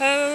Ho